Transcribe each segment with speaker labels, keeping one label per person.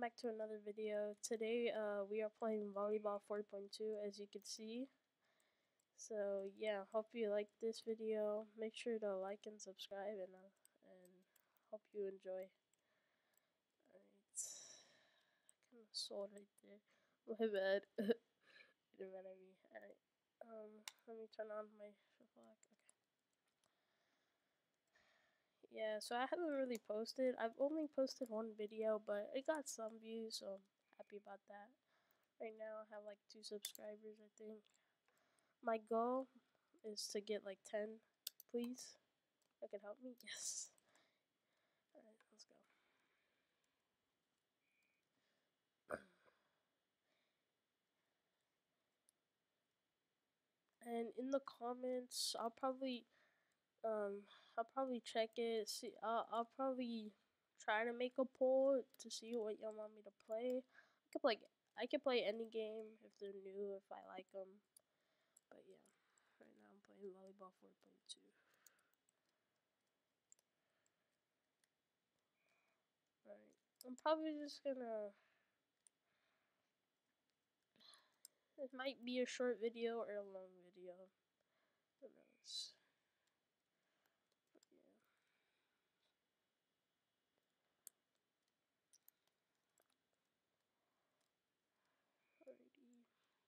Speaker 1: back to another video. Today, uh, we are playing Volleyball 4.2, as you can see. So, yeah, hope you like this video. Make sure to like and subscribe, and, uh, and hope you enjoy. Alright. Kind of sold right there. My bad. You're mad at me. Alright. Um, let me turn on my. Okay. Yeah, so I haven't really posted. I've only posted one video, but it got some views, so I'm happy about that. Right now, I have like two subscribers, I think. My goal is to get like 10, please. That could help me. Yes. Alright, let's go. And in the comments, I'll probably um I'll probably check it. See, I'll, I'll probably try to make a poll to see what y'all want me to play. I could play. I could play any game if they're new, if I like them. But yeah, right now I'm playing volleyball 4.2. Alright, I'm probably just gonna. It might be a short video or a long video. Who knows?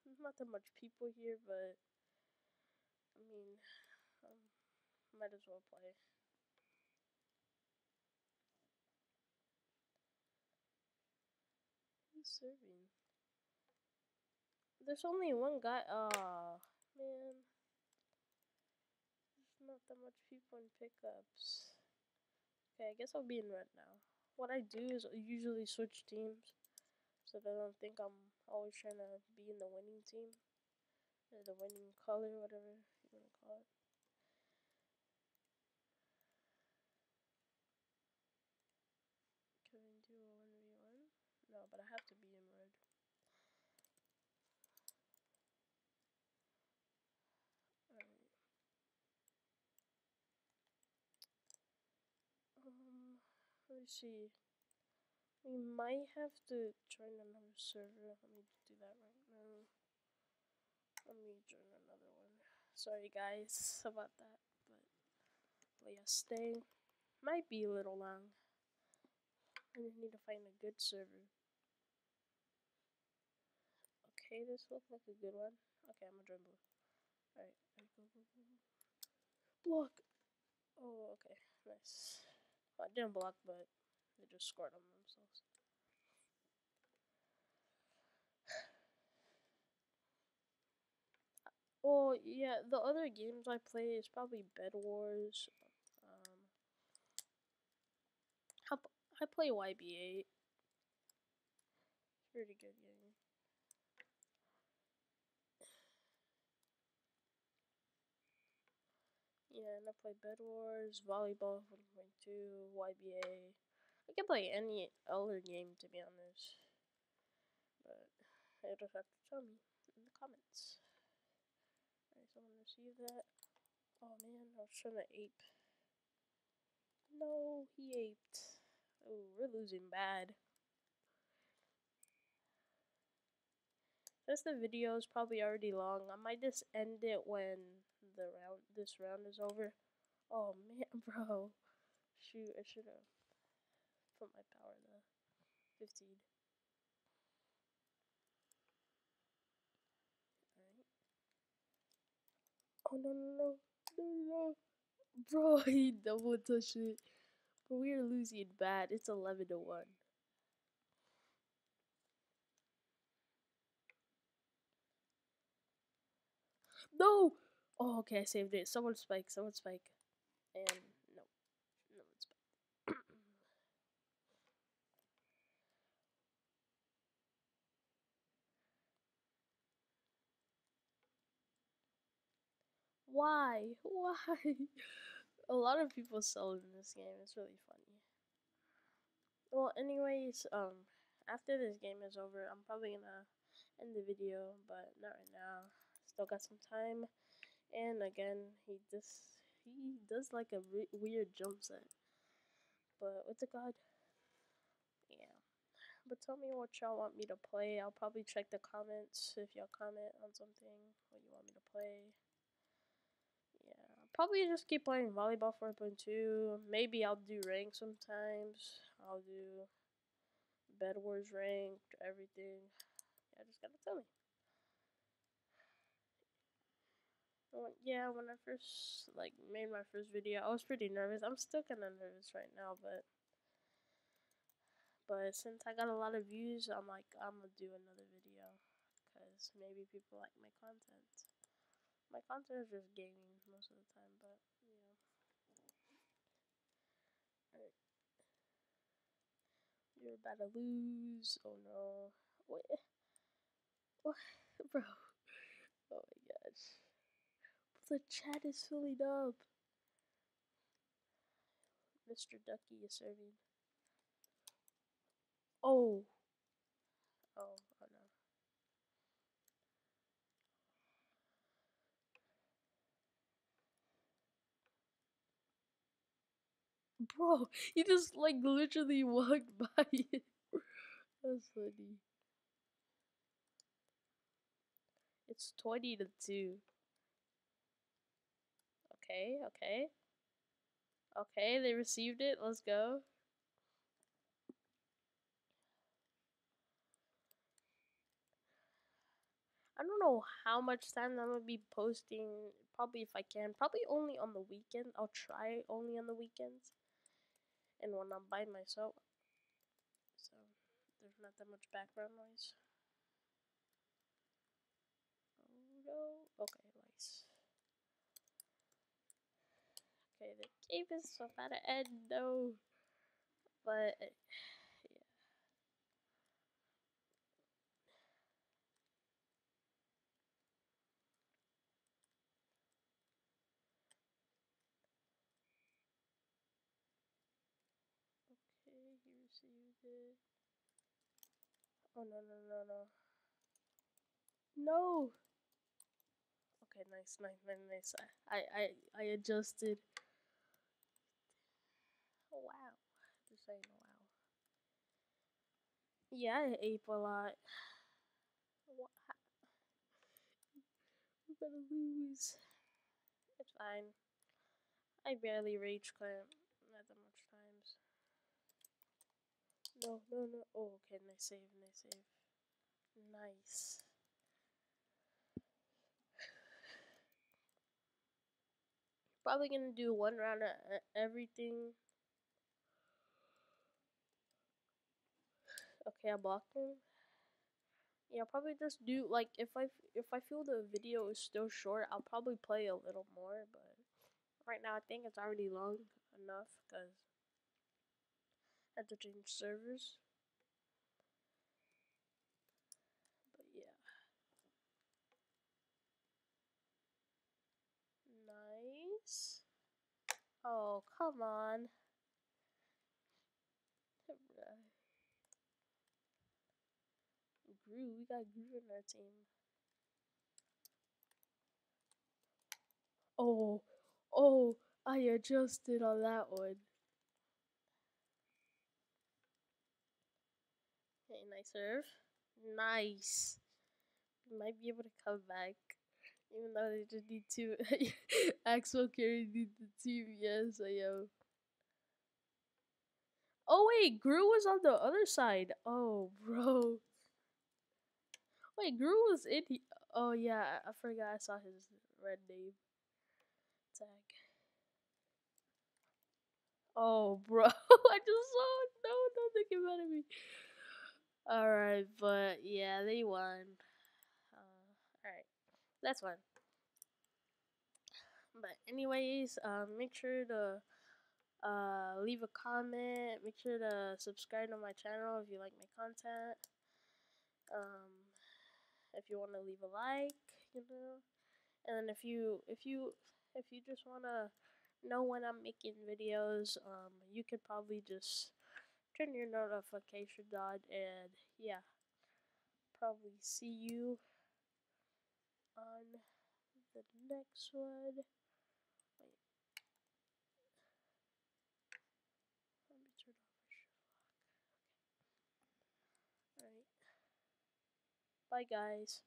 Speaker 1: There's not that much people here, but I mean, um, might as well play. Who's serving? There's only one guy. Ah, oh, man. There's not that much people in pickups. Okay, I guess I'll be in red now. What I do is usually switch teams so they don't think I'm always trying to be in the winning team, or the winning color, whatever you want to call it. Can we do a 1v1? No, but I have to be in red. Alright. Um, let's see. We might have to join another server. Let me do that right now. Let me join another one. Sorry guys about that, but but yeah, stay. Might be a little long. I just need to find a good server. Okay, this looks like a good one. Okay, I'm gonna join blue. Alright. Block! Oh, okay, nice. Well, I didn't block, but they just scored on themselves. Well, yeah, the other games I play is probably Bed Wars. Um, I play YBA. It's pretty good game. Yeah, and I play Bed Wars, Volleyball 1.2, YBA. I can play any other game to be honest. But you just have to tell me in the comments. Alright, someone receive that. Oh man, I was trying to ape. No, he aped. Oh, we're losing bad. Since the video is probably already long, I might just end it when the round this round is over. Oh man, bro. Shoot, I should have put my power to 15. Alright. Oh no no no no no Bro he double touched it. But we are losing bad. It's eleven to one. No! Oh, okay, I saved it. Someone spike, someone spike. And no. No one spike. Why? Why? A lot of people sell in this game. It's really funny. Well, anyways, um, after this game is over, I'm probably gonna end the video, but not right now. Still got some time. And again, he just he does like a weird jump set. But what's it called? Yeah. But tell me what y'all want me to play. I'll probably check the comments if y'all comment on something what you want me to play. Probably just keep playing volleyball 4.2. Maybe I'll do rank sometimes. I'll do Bed Wars ranked, everything. Yeah, just gotta tell me. Yeah, when I first like made my first video, I was pretty nervous. I'm still kind of nervous right now, but but since I got a lot of views, I'm like I'm gonna do another video because maybe people like my content. My content is just gaming most of the time, but yeah. Alright. You're about to lose. Oh no. What? What? Bro. Oh my gosh. The chat is filling up. Mr. Ducky is serving. Oh. Oh, oh no. Bro, he just like literally walked by it. That's funny. It's 20 to 2. Okay, okay. Okay, they received it. Let's go. I don't know how much time I'm gonna be posting. Probably if I can. Probably only on the weekend. I'll try only on the weekends. And when I'm by myself. So there's not that much background noise. Oh no. Okay, nice. Okay, the game is about to end though. But received it. Oh no no no no. No. Okay, nice, nice, nice, nice. I I I adjusted. Wow. Just saying wow. Yeah, I ape a lot. What? I'm gonna lose. It's fine. I barely rage clamp. Not that much times. No, no, no. Oh, okay. Nice save. Nice save. Nice. Probably gonna do one round of everything. Okay, I blocked him. Yeah, probably just do like if I if I feel the video is still short, I'll probably play a little more. But right now, I think it's already long enough because had to change servers. But yeah. Nice. Oh, come on. Gru, we got Gru in our team. Oh, oh, I adjusted on that one. Nice serve. Nice. Might be able to come back. Even though they just need two. Axel carry the team. Yes, I am. Oh wait, Gru was on the other side. Oh, bro. Wait, Gru was in. He oh yeah, I forgot. I saw his red name tag. Oh, bro. I just saw. No, don't think about me. Alright, but yeah, they won. Uh, Alright, that's one. But anyways, um, make sure to uh, leave a comment. Make sure to subscribe to my channel if you like my content. Um, if you want to leave a like, you know, and if you if you if you just want to know when I'm making videos, um, you could probably just turn your notification on, and yeah, probably see you on the next one. Let me turn off. Okay. Alright. Bye, guys.